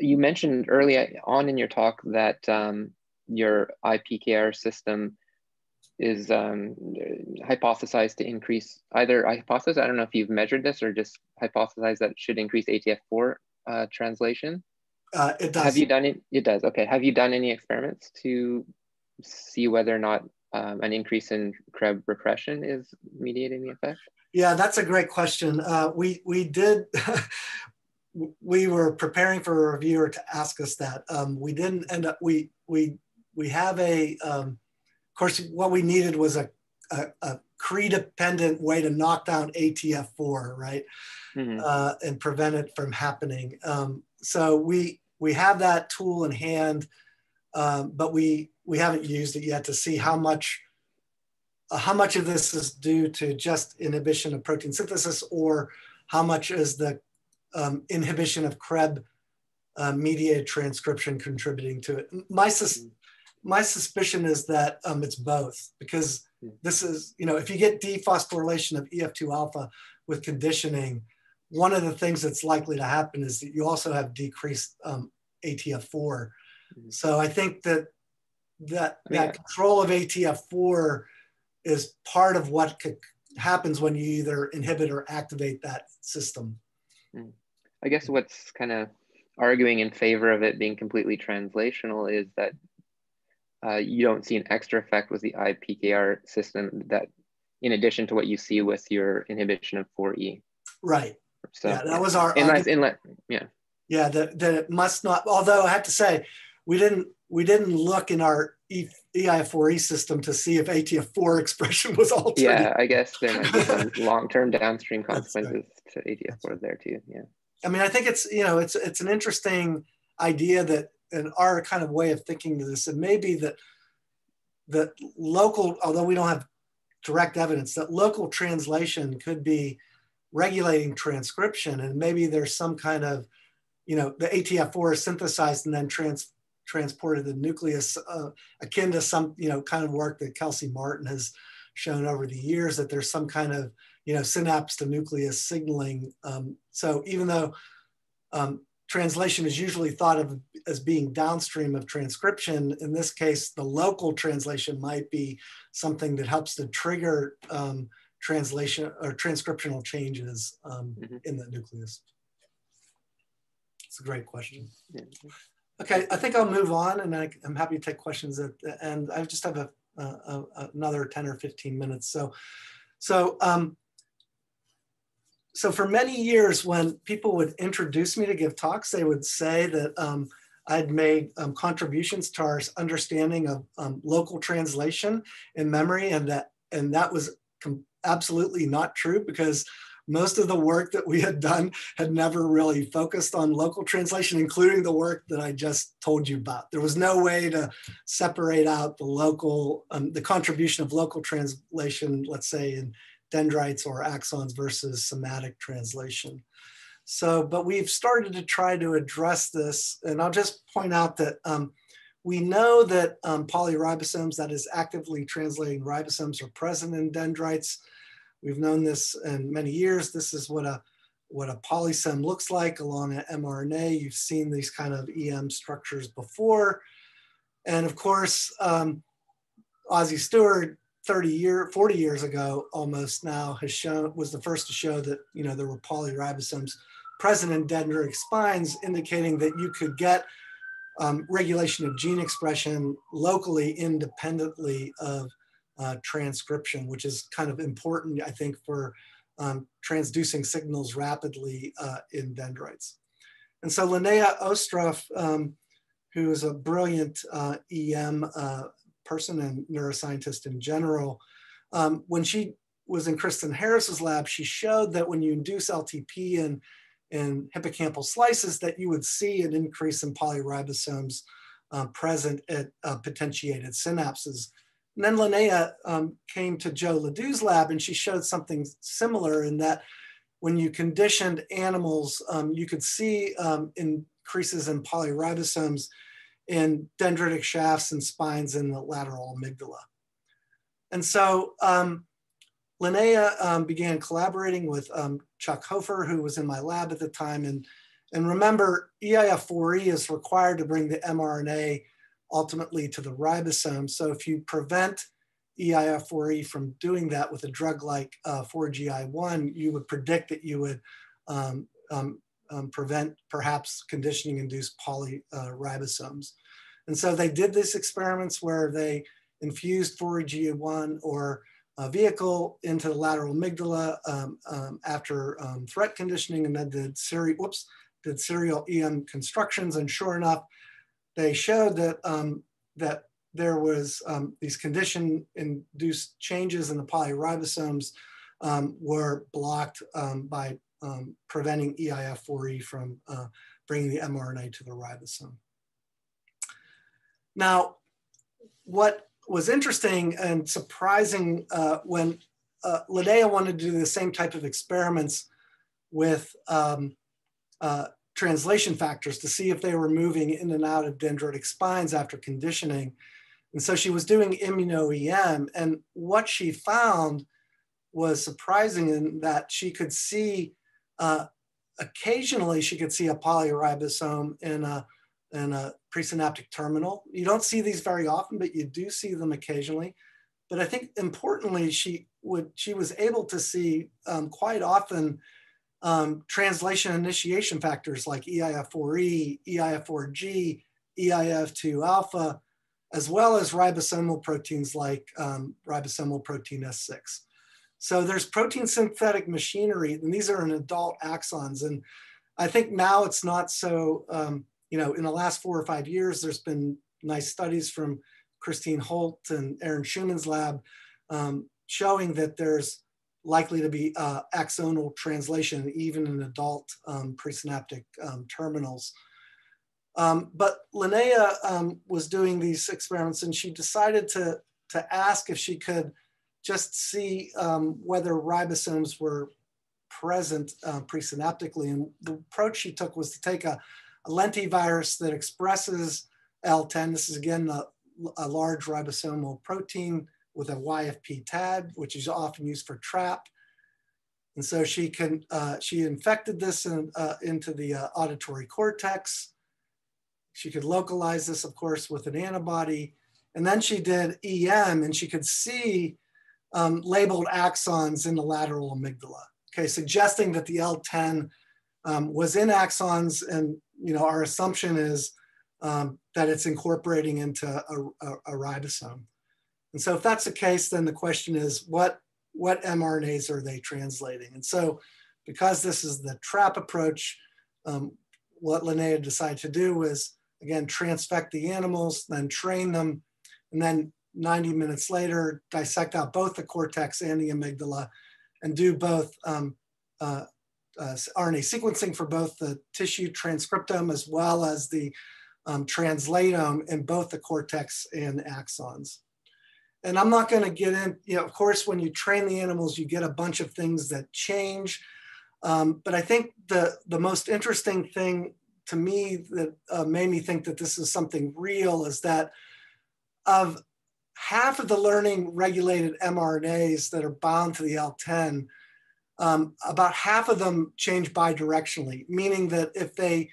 You mentioned early on in your talk that um, your IPKR system is um, hypothesized to increase either hypothesis. I don't know if you've measured this or just hypothesized that it should increase ATF4 uh, translation. Uh, it does. Have you done it? It does. Okay. Have you done any experiments to see whether or not um, an increase in CREB repression is mediating the effect? Yeah, that's a great question. Uh, we we did. we were preparing for a reviewer to ask us that. Um, we didn't end up. We we we have a um, course, what we needed was a, a, a Cre-dependent way to knock down ATF4, right, mm-hmm. uh, and prevent it from happening. Um, so we we have that tool in hand, um, but we we haven't used it yet to see how much uh, how much of this is due to just inhibition of protein synthesis, or how much is the um, inhibition of CREB uh, mediated transcription contributing to it. My, sus- mm-hmm my suspicion is that um, it's both because hmm. this is, you know, if you get dephosphorylation of EF2 alpha with conditioning, one of the things that's likely to happen is that you also have decreased um, ATF4. Mm-hmm. So I think that that yeah. that control of ATF4 is part of what could, happens when you either inhibit or activate that system. Hmm. I guess what's kind of arguing in favor of it being completely translational is that uh, you don't see an extra effect with the IPKR system that in addition to what you see with your inhibition of 4E. Right. So yeah, that was our unless inlet. Yeah. Yeah, that, that it must not, although I have to say, we didn't we didn't look in our e, EI4E system to see if ATF4 expression was altered. Yeah, I guess there might be some long-term downstream consequences right. to ATF4 there too. Yeah. I mean, I think it's you know it's it's an interesting idea that and our kind of way of thinking this. It may be that that local, although we don't have direct evidence, that local translation could be regulating transcription, and maybe there's some kind of, you know, the ATF4 is synthesized and then trans transported the nucleus, uh, akin to some, you know, kind of work that Kelsey Martin has shown over the years that there's some kind of, you know, synapse to nucleus signaling. Um, so even though um, translation is usually thought of as being downstream of transcription. In this case, the local translation might be something that helps to trigger um, translation or transcriptional changes um, mm-hmm. in the nucleus. It's a great question. Okay, I think I'll move on and I, am happy to take questions at the end. I just have a, a, a, another 10 or 15 minutes. So, so um, so for many years, when people would introduce me to give talks, they would say that um, I'd made um, contributions to our understanding of um, local translation in memory, and that and that was absolutely not true because most of the work that we had done had never really focused on local translation, including the work that I just told you about. There was no way to separate out the local, um, the contribution of local translation, let's say in dendrites or axons versus somatic translation. So, but we've started to try to address this. And I'll just point out that um, we know that um, polyribosomes, that is actively translating ribosomes, are present in dendrites. We've known this in many years. This is what a what a polysome looks like along an mRNA. You've seen these kind of EM structures before. And of course, um, Ozzie Stewart 30 year, 40 years ago almost now has shown, was the first to show that, you know, there were polyribosomes present in dendritic spines, indicating that you could get um, regulation of gene expression locally independently of uh, transcription, which is kind of important, I think, for um, transducing signals rapidly uh, in dendrites. And so Linnea Ostroff, um, who is a brilliant uh, EM uh, person and neuroscientist in general. Um, when she was in Kristen Harris's lab, she showed that when you induce LTP in, in hippocampal slices, that you would see an increase in polyribosomes uh, present at uh, potentiated synapses. And then Linnea um, came to Joe Ledoux's lab and she showed something similar in that when you conditioned animals, um, you could see um, increases in polyribosomes in dendritic shafts and spines in the lateral amygdala. And so um, Linnea um, began collaborating with um, Chuck Hofer, who was in my lab at the time. And, and remember, EIF4E is required to bring the mRNA ultimately to the ribosome. So if you prevent EIF4E from doing that with a drug like uh, 4GI1, you would predict that you would um, um, um, prevent perhaps conditioning induced polyribosomes. Uh, and so they did these experiments where they infused 4GI1 or a vehicle into the lateral amygdala um, um, after um, threat conditioning and then did, seri whoops, did serial EM constructions. And sure enough, they showed that, um, that there was um, these condition induced changes in the polyribosomes um, were blocked by um, preventing EIF4E from uh, bringing the mRNA to the ribosome. Now, what was interesting and surprising uh, when uh, wanted to do the same type of experiments with um, uh, translation factors to see if they were moving in and out of dendritic spines after conditioning. And so she was doing immuno-EM and what she found was surprising in that she could see uh, occasionally, she could see a polyribosome in a, in a presynaptic terminal. You don't see these very often, but you do see them occasionally. But I think importantly, she would she was able to see um, quite often um, translation initiation factors like EIF4E, EIF4G, EIF2 alpha, as well as ribosomal proteins like um, ribosomal protein S6. So there's protein synthetic machinery, and these are in adult axons. And I think now it's not so, um, you know, in the last four or five years, there's been nice studies from Christine Holt and Aaron Schumann's lab um, showing that there's likely to be uh, axonal translation even in adult um, presynaptic um, terminals. Um, but Linnea um, was doing these experiments and she decided to, to ask if she could just see um, whether ribosomes were present uh, presynaptically. And the approach she took was to take a, a lentivirus that expresses L10. This is again a, a large ribosomal protein with a YFP TAD, which is often used for TRAP. And so she can uh, she infected this in, uh, into the uh, auditory cortex. She could localize this, of course, with an antibody. And then she did EM and she could see um, labeled axons in the lateral amygdala, okay, suggesting that the L10 um, was in axons and, you know, our assumption is um, that it's incorporating into a, a, a, ribosome. And so if that's the case, then the question is what, what mRNAs are they translating? And so because this is the trap approach, um, what Linnea decided to do was, again, transfect the animals, then train them, and then 90 minutes later, dissect out both the cortex and the amygdala and do both um, uh, uh, RNA sequencing for both the tissue transcriptome as well as the um, translatome in both the cortex and axons. And I'm not going to get in, you know, of course, when you train the animals, you get a bunch of things that change. Um, but I think the, the most interesting thing to me that uh, made me think that this is something real is that of half of the learning regulated mRNAs that are bound to the L10, um, about half of them change bidirectionally, meaning that if they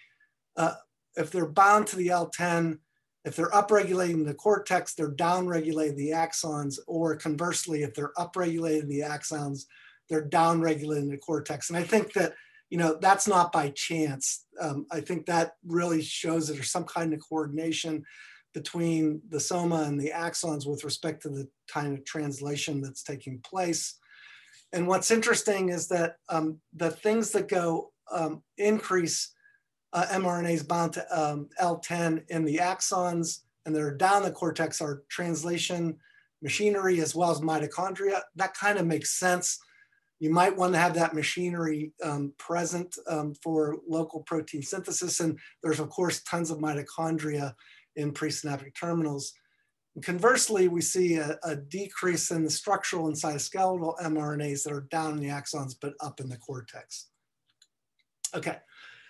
uh, if they're bound to the L10, if they're upregulating the cortex, they're downregulating the axons, or conversely, if they're upregulating the axons, they're downregulating the cortex. And I think that you know that's not by chance. Um, I think that really shows that there's some kind of coordination between the soma and the axons with respect to the kind of translation that's taking place. And what's interesting is that um, the things that go um, increase uh, mRNAs bound to um, L10 in the axons and that are down the cortex are translation machinery as well as mitochondria. That kind of makes sense. You might want to have that machinery um, present um, for local protein synthesis. And there's of course tons of mitochondria in presynaptic terminals. And conversely, we see a, a, decrease in the structural and cytoskeletal mRNAs that are down in the axons, but up in the cortex. Okay,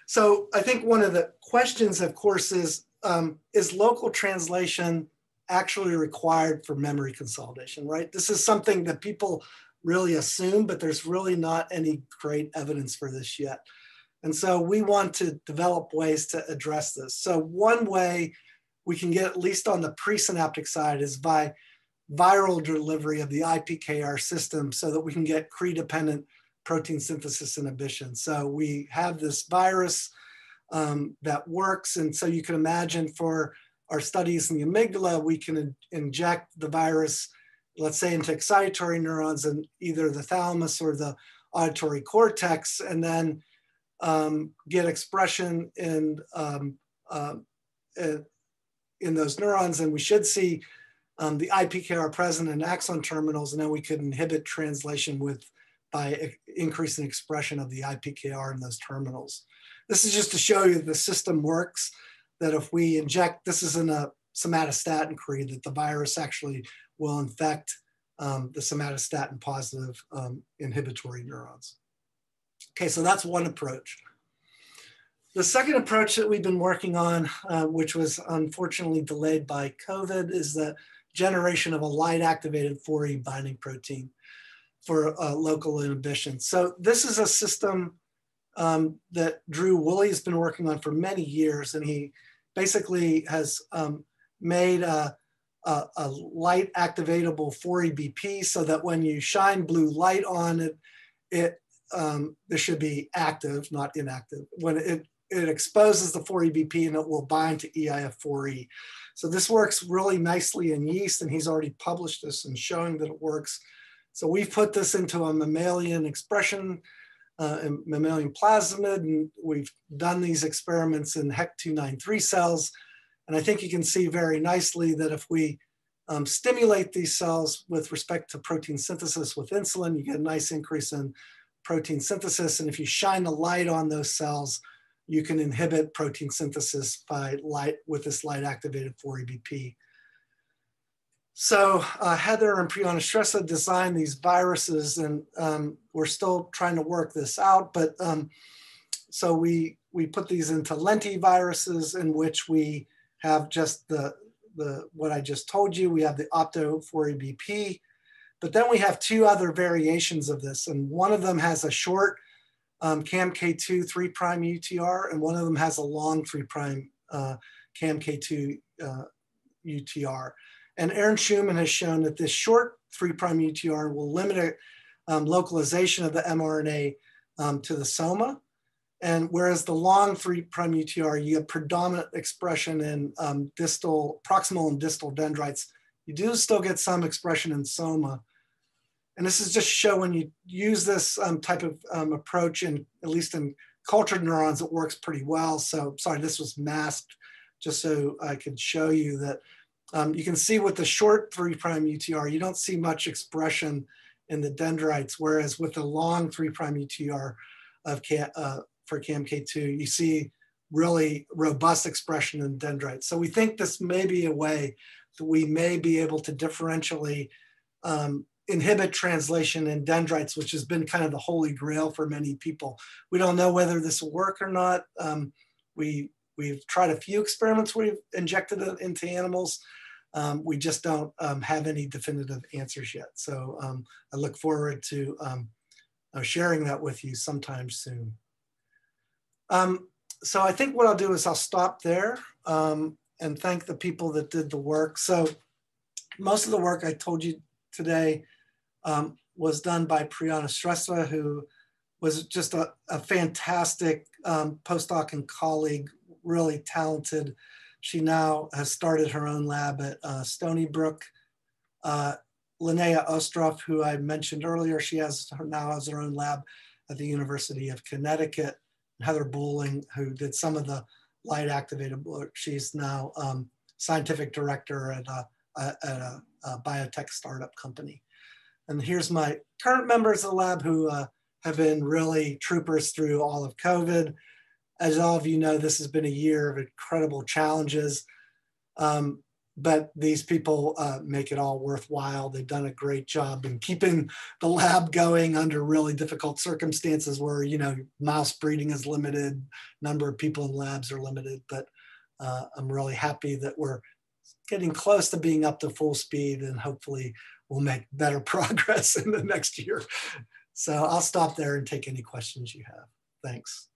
so I think one of the questions, of course, is, um, is local translation actually required for memory consolidation, right? This is something that people really assume, but there's really not any great evidence for this yet. And so we want to develop ways to address this. So one way we can get at least on the presynaptic side is by viral delivery of the IPKR system so that we can get Cre-dependent protein synthesis inhibition. So we have this virus um, that works. And so you can imagine for our studies in the amygdala, we can in inject the virus, let's say into excitatory neurons in either the thalamus or the auditory cortex, and then um, get expression in, um, uh, in those neurons. And we should see um, the IPKR present in axon terminals, and then we could inhibit translation with by increasing expression of the IPKR in those terminals. This is just to show you the system works, that if we inject, this is in a somatostatin Cre, that the virus actually will infect um, the somatostatin positive um, inhibitory neurons. Okay, so that's one approach. The second approach that we've been working on, uh, which was unfortunately delayed by COVID, is the generation of a light activated 4E binding protein for uh, local inhibition. So this is a system um, that Drew Woolley has been working on for many years, and he basically has um, made a, a, a, light activatable 4EBP so that when you shine blue light on it, it um, this should be active, not inactive. When it, it exposes the 4EBP and it will bind to EIF4E. So this works really nicely in yeast, and he's already published this and showing that it works so we've put this into a mammalian expression, uh, mammalian plasmid, and we've done these experiments in HEC293 cells. And I think you can see very nicely that if we um, stimulate these cells with respect to protein synthesis with insulin, you get a nice increase in protein synthesis. And if you shine the light on those cells, you can inhibit protein synthesis by light with this light activated 4-EBP. So uh, Heather and Priyana Shrestha designed these viruses and um, we're still trying to work this out. But um, so we, we put these into lentiviruses in which we have just the, the what I just told you. We have the opto4EBP, but then we have two other variations of this. And one of them has a short um, CAMK2 3' UTR, and one of them has a long 3' uh, CAMK2 uh, UTR. And Aaron Schumann has shown that this short 3 prime UTR will limit um, localization of the mRNA um, to the soma. And whereas the long 3 prime UTR, you have predominant expression in um, distal, proximal and distal dendrites. You do still get some expression in soma. And this is just show when you use this um, type of um, approach, in, at least in cultured neurons, it works pretty well. So sorry, this was masked just so I could show you that um, you can see with the short 3' prime UTR, you don't see much expression in the dendrites, whereas with the long 3' prime UTR of uh, for CAMK2, you see really robust expression in dendrites. So we think this may be a way that we may be able to differentially um, inhibit translation in dendrites, which has been kind of the holy grail for many people. We don't know whether this will work or not. Um, we, we've tried a few experiments where we've injected it into animals. Um, we just don't um, have any definitive answers yet. So um, I look forward to um, uh, sharing that with you sometime soon. Um, so I think what I'll do is I'll stop there and thank the people that did the work. So most of the work I told you today um, was done by Prerana Shrestha, who was just a, a fantastic um, postdoc and colleague, really talented. She now has started her own lab at uh, Stony Brook. Uh, Linnea Ostroff, who I mentioned earlier, she has her, now has her own lab at the University of Connecticut. Heather Bowling, who did some of the light activated work, she's now um, scientific director at a, at a, a biotech startup company. And here's my current members of the lab who uh, have been really troopers through all of COVID. As all of you know, this has been a year of incredible challenges, um, but these people uh, make it all worthwhile. They've done a great job in keeping the lab going under really difficult circumstances where, you know, mouse breeding is limited, number of people in labs are limited, but uh, I'm really happy that we're getting close to being up to full speed and hopefully we'll make better progress in the next year. So I'll stop there and take any questions you have. Thanks.